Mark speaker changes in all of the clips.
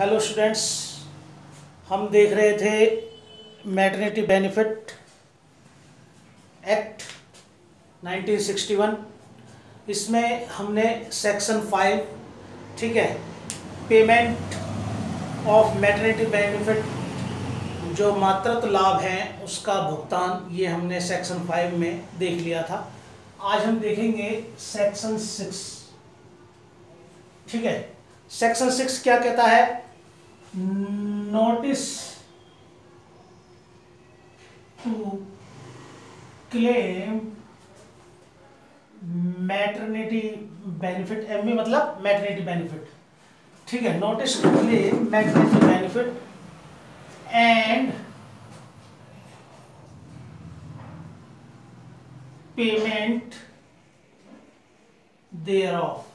Speaker 1: Hello students हम देख रहे थे मैटरनिटी बेनिफिट एक्ट 1961 इसमें हमने सेक्शन फाइव ठीक है पेमेंट ऑफ़ मैटरनिटी बेनिफिट जो मातृत्व लाभ हैं, उसका भुगतान, ये हमने सेक्शन फाइव में देख लिया था। आज हम देखेंगे सेक्शन सिक्स ठीक है। सेक्शन सिक्स क्या कहता है? Notice to claim maternity benefit M मतलब मैटरनिटी बेनिफिट ठीक है notice to claim maternity benefit and payment thereof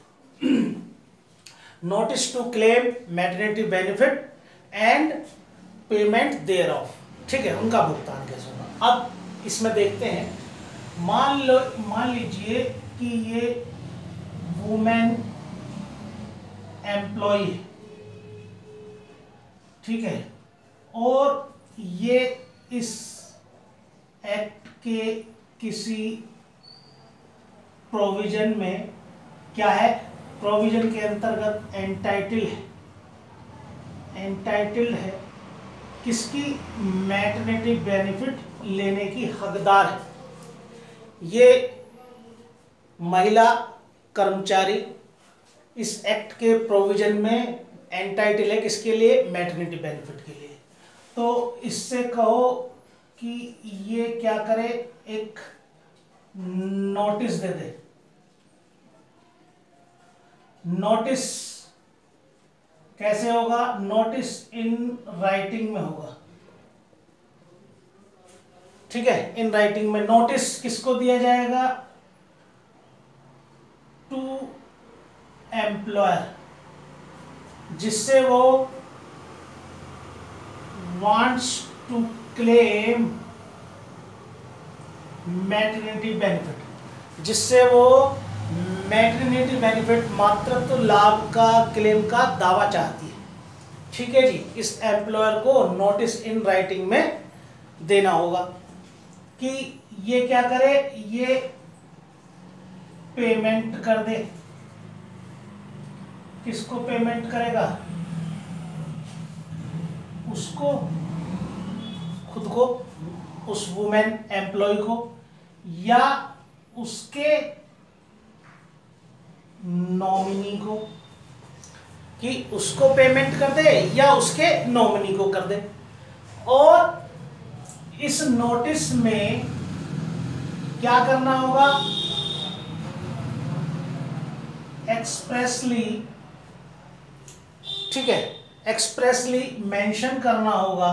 Speaker 1: to claim maternity benefit and payment thereof ठीक है, उनका भुगतान कैसे होगा? अब इसमें देखते हैं। मान लो, मान लीजिए कि ये वुमेन एम्प्लॉय ठीक है, और ये इस एक्ट के किसी प्रोविज़न में क्या है? प्रोविज़न के अंतर्गत एंटाइटल है। एंटाइटल्ड है किसकी? मैटरनिटी बेनिफिट लेने की हकदार है। ये महिला कर्मचारी इस एक्ट के प्रोविज़न में एंटाइटल है किसके लिए? मैटरनिटी बेनिफिट के लिए। तो इससे कहो कि ये क्या करे? एक नोटिस दे दे। नोटिस कैसे होगा? नोटिस इन राइटिंग में होगा। ठीक है? इन राइटिंग में नोटिस किसको दिया जाएगा? टू एम्प्लॉयर, जिससे वो wants to claim maternity benefit जिससे वो मैटरनिटी बेनिफिट मातृत्व लाभ का, क्लेम का दावा चाहती है। ठीक है जी, इस एम्प्लॉयर को नोटिस इन राइटिंग में देना होगा कि ये क्या करे, ये पेमेंट कर दे। किसको पेमेंट करेगा? उसको, खुद को, उस वुमेन एम्प्लॉय को, या उसके नॉमिनी को, कि उसको पेमेंट कर दे या उसके नॉमिनी को कर दे। और इस नोटिस में क्या करना होगा? एक्सप्रेसली ठीक है एक्सप्रेसली मेंशन करना होगा।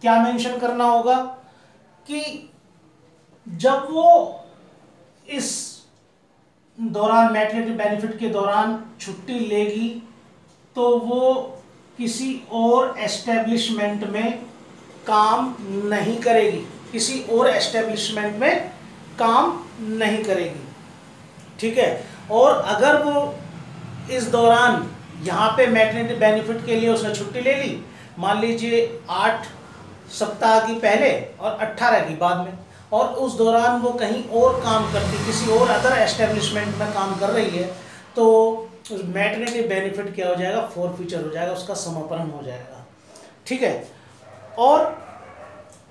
Speaker 1: क्या मेंशन करना होगा? कि जब वो इस दौरान मैटरनिटी बेनिफिट के दौरान छुट्टी लेगी तो वो किसी और एस्टेब्लिशमेंट में काम नहीं करेगी। किसी और एस्टेब्लिशमेंट में काम नहीं करेगी। ठीक है? और अगर वो इस दौरान यहाँ पे मैटरनिटी बेनिफिट के लिए उसने छुट्टी ले ली, मान लीजिए आठ सप्ताह की पहले और अट्ठारह की बाद में और उस दौरान वो कहीं और काम करती, किसी और अदर एस्टेब्लिशमेंट में काम कर रही है तो मैटरनिटी बेनिफिट क्या हो जाएगा? फोर फीचर हो जाएगा, उसका समापन हो जाएगा। ठीक है? और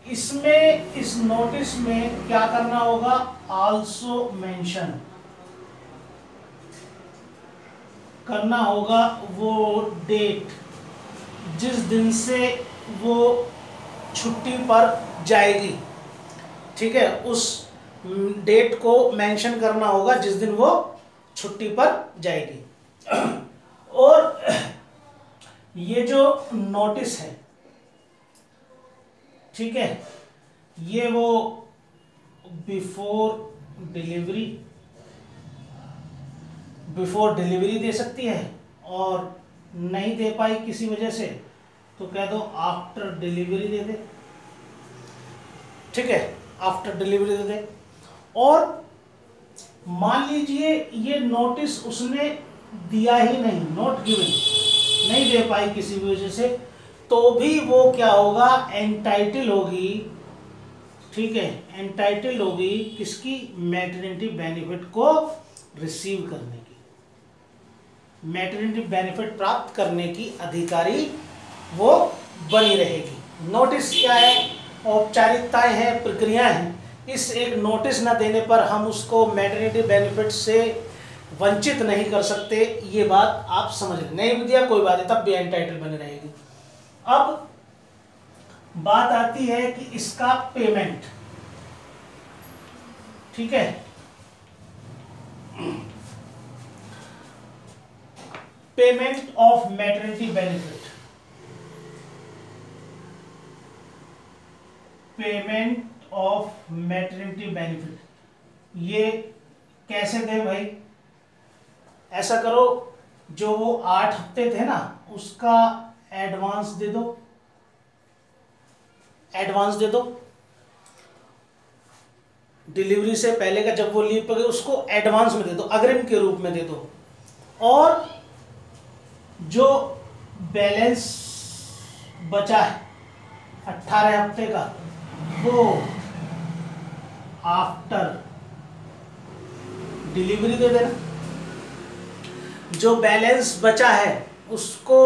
Speaker 1: इसमें, इस नोटिस में क्या करना होगा? आल्सो मेंशन करना होगा वो डेट जिस दिन से वो छुट्टी पर जाएगी। ठीक है, उस डेट को मेंशन करना होगा जिस दिन वो छुट्टी पर जाएगी। और ये जो नोटिस है, ठीक है, ये वो बिफोर डिलीवरी बिफोर डिलीवरी दे सकती है और नहीं दे पाई किसी वजह से तो कह दो आफ्टर डिलीवरी दे दे। ठीक है आफ्टर डिलीवरी दे दे। और मान लीजिए ये नोटिस उसने दिया ही नहीं नोट गिवन नहीं दे पाई किसी भी वजह से तो भी वो क्या होगा? एंटाइटल होगी। ठीक है एंटाइटल होगी किसकी? मैटरनिटी बेनिफिट को रिसीव करने की। मैटरनिटी बेनिफिट प्राप्त करने की अधिकारी वो बनी रहेगी। नोटिस क्या है? औपचारिकताएँ हैं, प्रक्रियाएँ हैं। इस एक नोटिस न देने पर हम उसको मैटरनिटी बेनिफिट से वंचित नहीं कर सकते, ये बात आप समझ नहीं भी दिया कोई बात है तब भी एंटाइटल बनी रहेगी। अब बात आती है कि इसका पेमेंट ठीक है? Payment of maternity benefit payment of maternity benefit ये कैसे दे भाई? ऐसा करो, जो वो आठ हफ़्ते थे ना, उसका एडवांस दे दो। एडवांस दे दो। डिलीवरी से पहले का जब वो लीव पर गए, उसको एडवांस में दे दो, अग्रिम के रूप में दे दो। और जो बैलेंस बचा है, अट्ठारह हफ़्ते का वो आफ्टर डिलीवरी दे देना। जो बैलेंस बचा है, उसको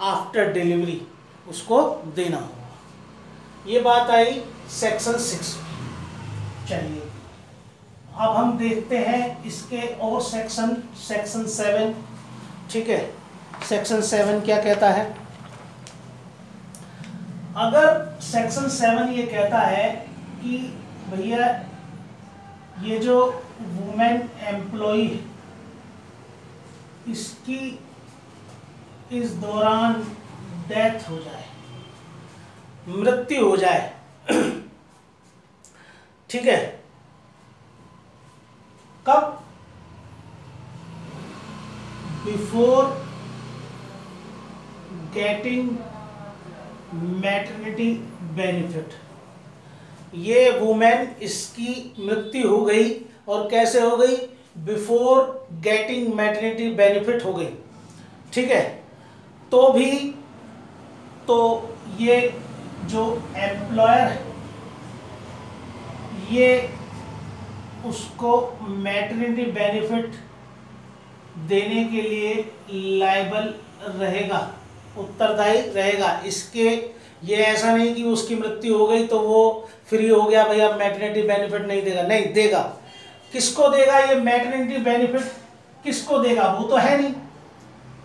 Speaker 1: आफ्टर डिलीवरी उसको देना होगा। ये बात आई सेक्शन सिक्स चलिए। अब हम देखते हैं इसके और सेक्शन सेक्शन सेवन ठीक है? सेक्शन सेवन क्या कहता है? अगर सेक्शन सेवन ये कहता है कि भैया, ये जो वुमेन एम्प्लॉय इसकी इस दौरान डेथ हो जाए, मृत्यु हो जाए, ठीक है? कब? बिफोर गेटिंग मैटरनिटी बेनिफिट ये वुमेन इसकी मृत्यु हो गई और कैसे हो गई? बिफोर गेटिंग मैटरनिटी बेनिफिट हो गई। ठीक है? तो भी तो ये जो एम्प्लॉयर ये उसको मैटरनिटी बेनिफिट देने के लिए लाइबल रहेगा। उत्तरदायी रहेगा। इसके, ये ऐसा नहीं कि उसकी मृत्यु हो गई तो वो फ्री हो गया भाई अब मैटरनिटी बेनिफिट नहीं देगा। नहीं, देगा। किसको देगा ये मैटरनिटी बेनिफिट किसको देगा? वो तो है नहीं।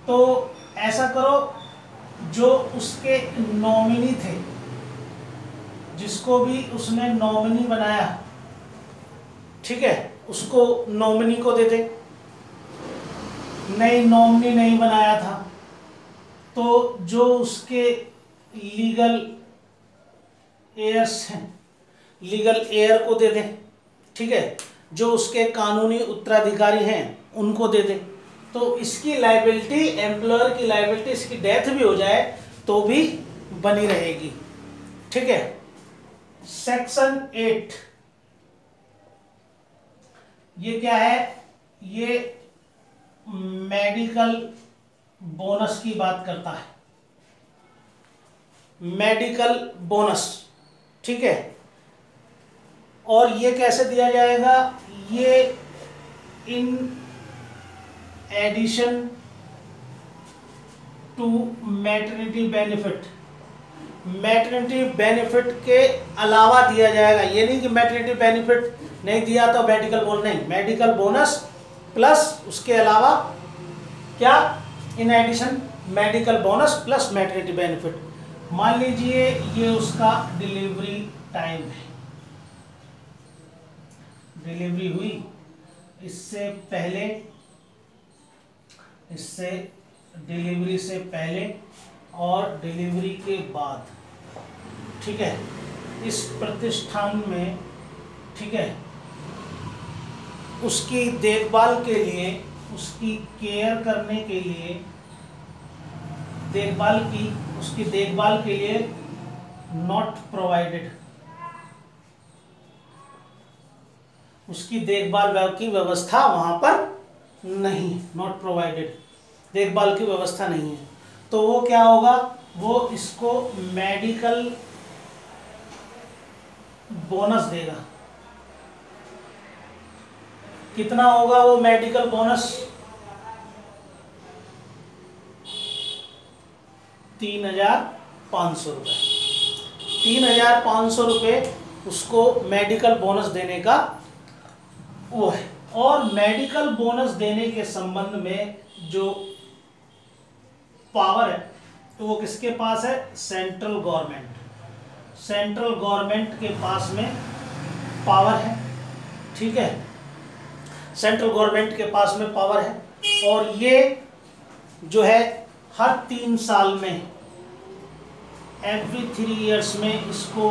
Speaker 1: तो ऐसा करो, जो उसके नॉमिनी थे, जिसको भी उसने नॉमिनी बनाया, ठीक है, उसको नॉमिनी को दे दे। नई नॉमिनी नहीं बनाया था। तो जो उसके लीगल एयर्स हैं, लीगल एयर को दे दे, ठीक है? जो उसके कानूनी उत्तराधिकारी हैं, उनको दे दे। तो इसकी लाइबिलिटी एम्प्लॉयर की लाइबिलिटी इसकी डेथ भी हो जाए तो भी बनी रहेगी। ठीक है? सेक्शन एट ये क्या है? ये मेडिकल बोनस की बात करता है। मेडिकल बोनस, ठीक है? और ये कैसे दिया जाएगा? ये in addition to maternity benefit. Maternity benefit के अलावा दिया जाएगा। ये नहीं कि मैटरनिटी बेनिफिट नहीं दिया तो मेडिकल बोन नहीं। मेडिकल बोनस प्लस उसके अलावा क्या? In addition medical bonus plus maternity benefit मान लीजिए ये उसका डिलीवरी टाइम है। डिलीवरी हुई। इससे पहले, इससे डिलीवरी से पहले और डिलीवरी के बाद। ठीक है? इस प्रतिष्ठान में, ठीक है? उसकी देखभाल के लिए उसकी केयर करने के लिए, देखभाल की, उसकी देखभाल के लिए नॉट प्रोवाइडेड उसकी देखभाल की व्यवस्था वहाँ पर नहीं नॉट प्रोवाइडेड देखभाल की व्यवस्था नहीं है। तो वो क्या होगा? वो इसको मेडिकल बोनस देगा। कितना होगा वो मेडिकल बोनस तीन हज़ार पाँच सौ रुपये तीन हज़ार पाँच सौ रुपये उसको मेडिकल बोनस देने का वो है। और मेडिकल बोनस देने के संबंध में जो पावर है तो वो किसके पास है? सेंट्रल गवर्नमेंट सेंट्रल गवर्नमेंट के पास में पावर है। ठीक है? सेंट्रल गवर्नमेंट के पास में पावर है। और ये जो है, हर तीन साल में एवरी थ्री इयर्स में इसको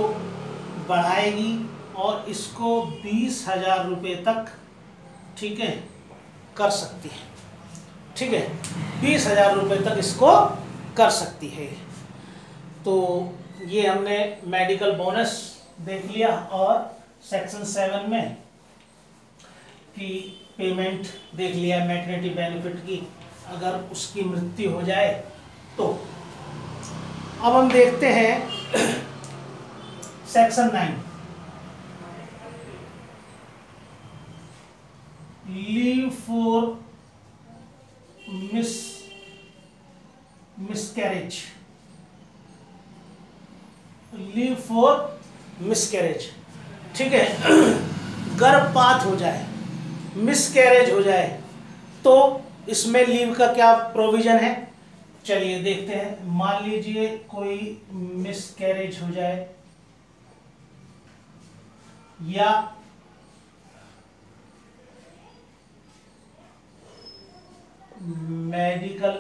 Speaker 1: बढ़ाएगी और इसको बीस हज़ार रुपये तक, ठीक है, कर सकती है। ठीक है, बीस हज़ार रुपये तक इसको कर सकती है। तो ये हमने मेडिकल बोनस देख लिया और सेक्शन सेवन में की पेमेंट देख लिया मैटरनिटी बेनिफिट की। अगर उसकी मृत्यु हो जाए तो। अब हम देखते हैं section nine leave for mis miscarriage leave for miscarriage ठीक है? गर्भपात हो जाए। मिसकैरेज हो जाए तो इसमें लीव का क्या प्रोविज़न है? चलिए देखते हैं। मान लीजिए कोई मिसकैरेज हो जाए, या medical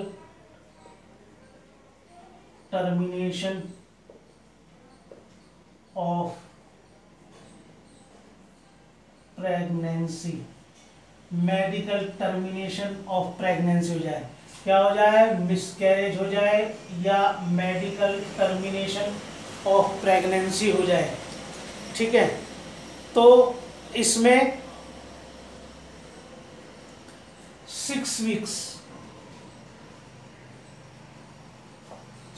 Speaker 1: termination of pregnancy medical termination of pregnancy हो जाए। क्या हो जाए? मिसकैरेज हो जाए या मेडिकल टर्मिनेशन ऑफ़ प्रेगनेंसी हो जाए। ठीक है? तो इसमें सिक्स वीक्स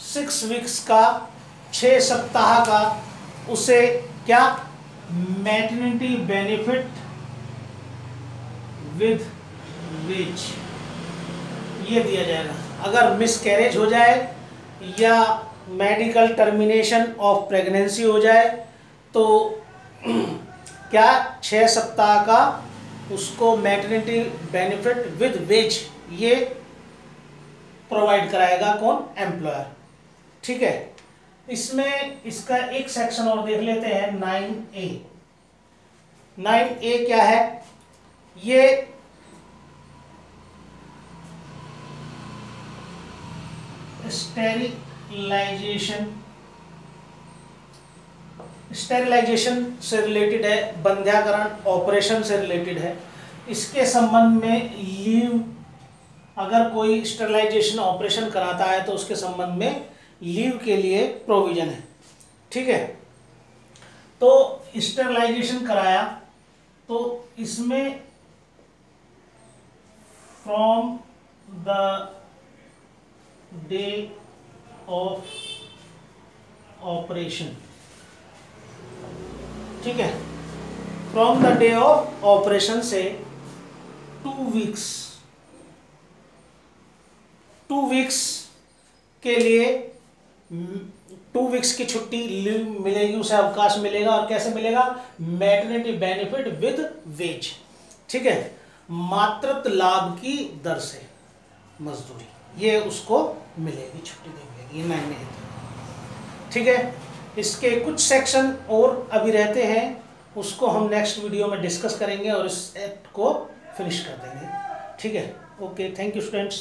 Speaker 1: सिक्स वीक्स का छः सप्ताह का, उसे क्या? Maternity benefit with which? ये दिया जाएगा। अगर मिस कैरेज हो जाए या मेडिकल टर्मिनेशन ऑफ़ प्रेगनेंसी हो जाए तो क्या छः सप्ताह का उसको मैटरनिटी बेनिफिट विद वेज ये प्रोवाइड कराएगा कौन? एम्प्लॉयर ठीक है? इसमें इसका एक सेक्शन और देख लेते हैं नाइन ए नाइन ए क्या है? ये स्टेरिलाइजेशन स्टेरिलाइजेशन से रिलेटेड है, बंध्याकरण ऑपरेशन से रिलेटेड है। इसके संबंध में लीव, अगर कोई स्टेरिलाइजेशन ऑपरेशन कराता है तो उसके संबंध में लीव के लिए प्रोविज़न है। ठीक है? तो स्टेरिलाइजेशन कराया तो इसमें from the day of operation ठीक है? From the day of operation से टू वीक्स टू वीक्स के लिए टू वीक्स की छुट्टी लीव मिलेगी, उसे अवकाश मिलेगा और कैसे मिलेगा? मैटरनिटी बेनिफिट विद वेज ठीक है? मातृत्व लाभ की दर से मजदूरी। ये उसको मिलेगी, छुट्टी नहीं मिलेगी, ये मायने ठीक है? इसके कुछ सेक्शन और अभी रहते हैं, उसको हम नेक्स्ट वीडियो में डिस्कस करेंगे और इस एक्ट को फिनिश कर देंगे। ठीक है? Okay thank you students